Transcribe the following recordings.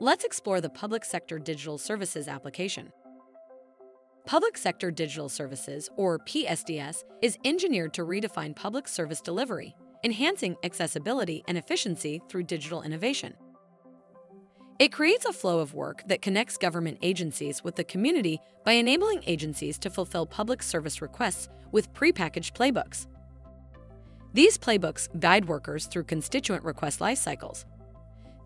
Let's explore the Public Sector Digital Services application. Public Sector Digital Services, or PSDS, is engineered to redefine public service delivery, enhancing accessibility and efficiency through digital innovation. It creates a flow of work that connects government agencies with the community by enabling agencies to fulfill public service requests with prepackaged playbooks. These playbooks guide workers through constituent request life cycles.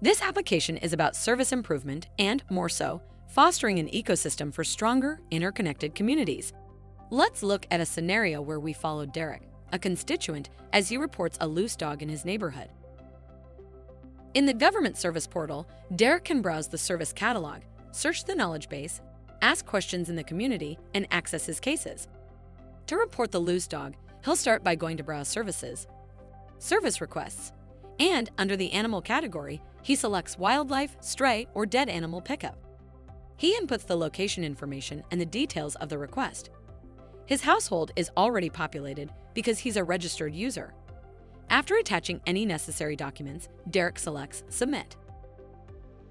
This application is about service improvement and, more so, fostering an ecosystem for stronger, interconnected communities. Let's look at a scenario where we follow Derek, a constituent, as he reports a loose dog in his neighborhood. In the Government Service Portal, Derek can browse the service catalog, search the knowledge base, ask questions in the community, and access his cases. To report the loose dog, he'll start by going to Browse Services, Service Requests, and under the Animal category, he selects Wildlife, Stray, or Dead Animal Pickup. He inputs the location information and the details of the request. His household is already populated because he's a registered user. After attaching any necessary documents, Derek selects Submit.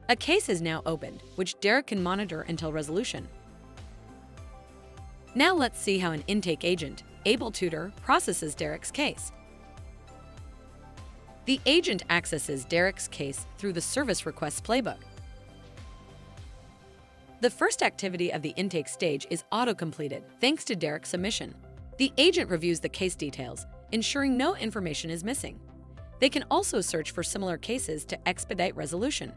A case is now opened, which Derek can monitor until resolution. Now let's see how an intake agent, Abel Tuter, processes Derek's case. The agent accesses Derek's case through the Service request Playbook. The first activity of the intake stage is auto-completed thanks to Derek's submission. The agent reviews the case details, ensuring no information is missing. They can also search for similar cases to expedite resolution.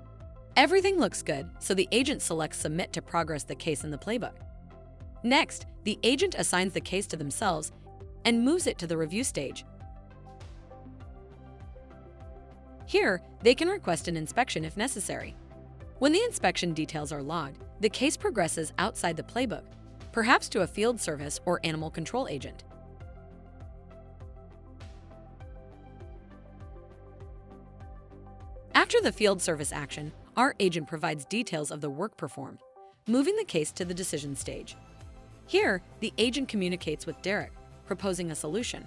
Everything looks good, so the agent selects Submit to progress the case in the playbook. Next, the agent assigns the case to themselves and moves it to the review stage. Here, they can request an inspection if necessary. When the inspection details are logged, the case progresses outside the playbook, perhaps to a field service or animal control agent. After the field service action, our agent provides details of the work performed, moving the case to the decision stage. Here, the agent communicates with Derek, proposing a solution.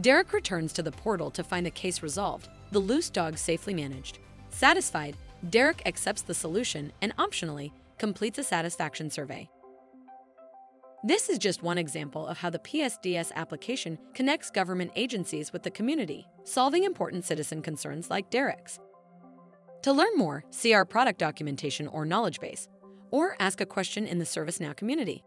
Derek returns to the portal to find the case resolved, the loose dog safely managed. Satisfied, Derek accepts the solution and optionally completes a satisfaction survey. This is just one example of how the PSDS application connects government agencies with the community, solving important citizen concerns like Derek's. To learn more, see our product documentation or knowledge base, or ask a question in the ServiceNow community.